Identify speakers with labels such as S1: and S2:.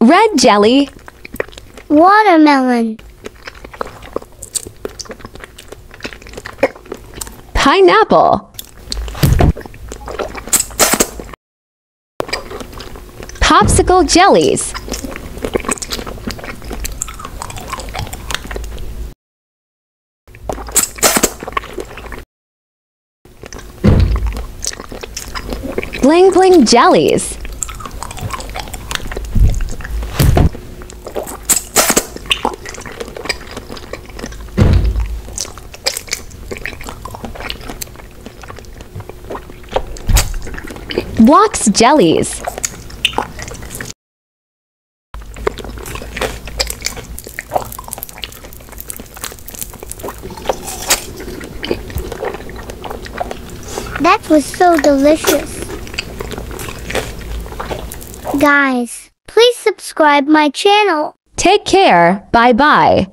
S1: Red jelly.
S2: Watermelon.
S1: Pineapple. Popsicle jellies. Bling bling jellies. Wax jellies.
S2: That was so delicious. Guys, please subscribe my channel.
S1: Take care. Bye bye.